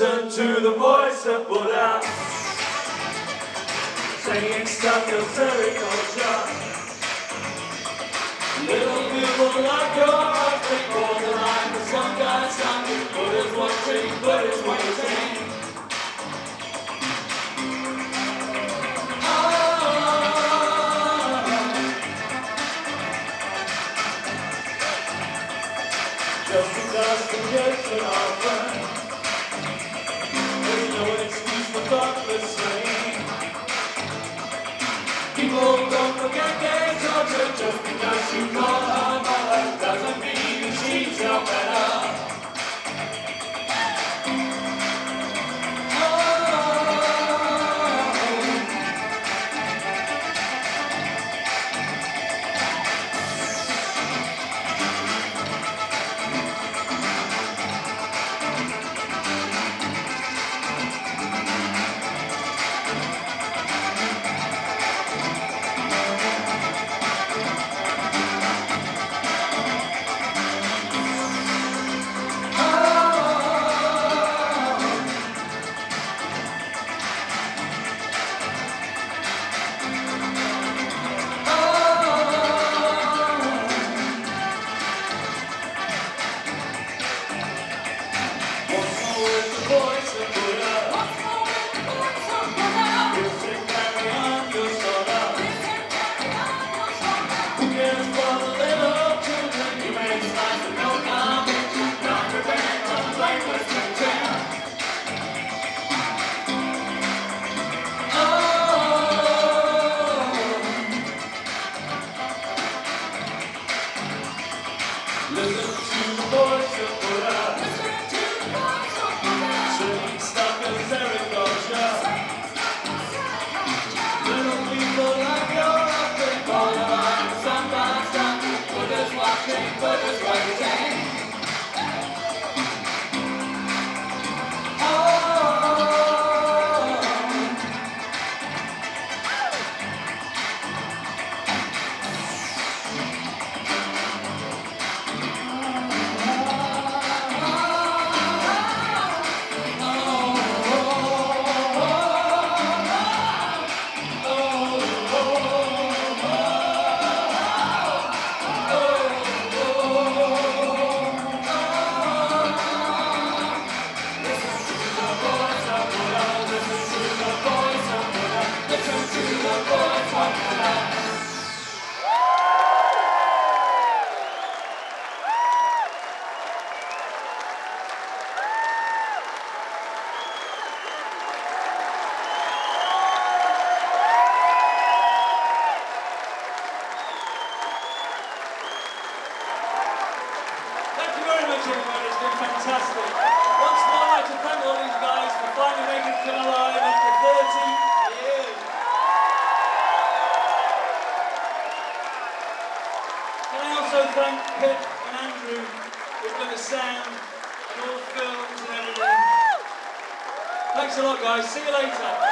Listen to the voice put out. Saying stuff till very culture. Little people like your heart, they call the line. The some guys but one thing, but it's waiting. Ah. Just because the kids are often People don't forget their culture Just because you call her watching, It's been fantastic. Once more, I'd like to thank all these guys for finally making it come alive after 30 years. I also thank Pip and Andrew the sound and all the. Thanks a lot, guys. See you later.